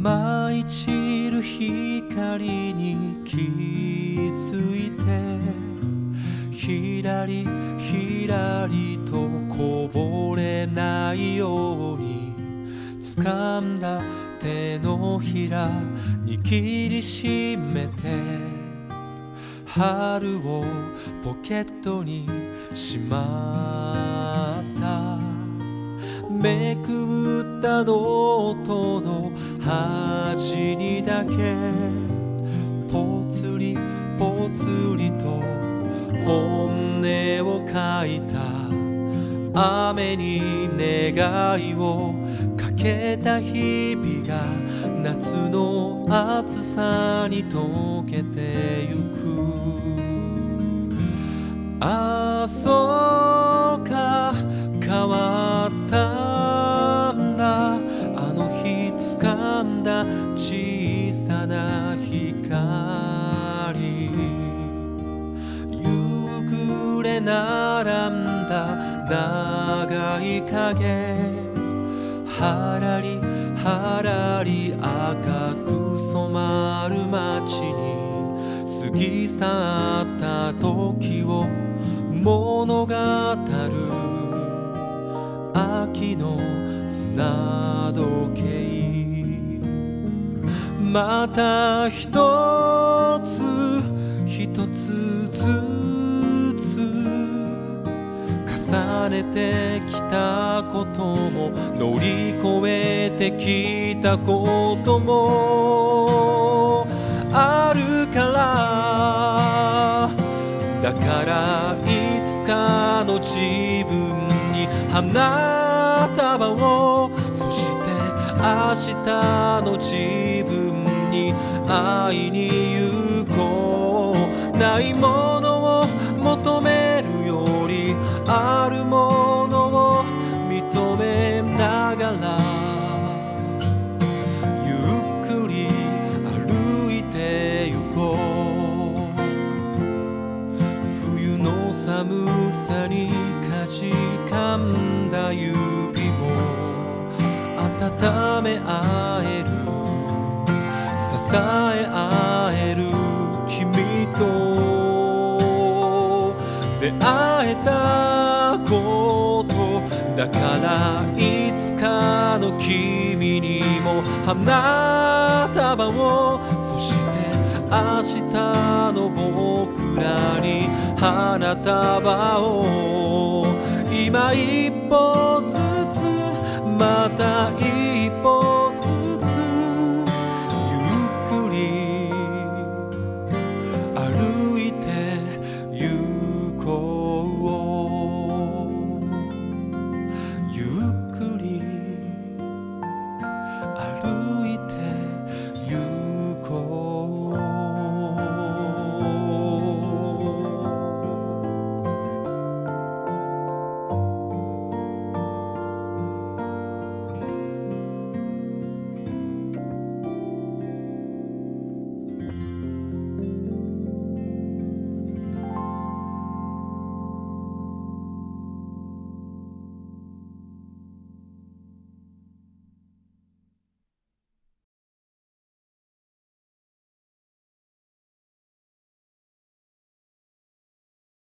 舞い散る光に気づいてひらりひらりとこぼれないように掴んだ手のひら握りしめて春をポケットにしまった。めくったノートの端にだけぽつりぽつりと本音を書いた雨に願いをかけた日々が夏の暑さに溶けてゆく。あ並んだ長い影。はらりはらり赤く染まる街に。過ぎ去った時を物語る。秋の砂時計。また一つ一つずつ重ねてきたことも乗り越えてきたこともあるから。だからいつかの自分に花束をそして明日の自分に会いに行こう。ないもの寒さにかじかんだ指も温め合える支え合える君と出会えたことだからいつかの君にも花束をそして明日の僕花束を今一歩ずつまた一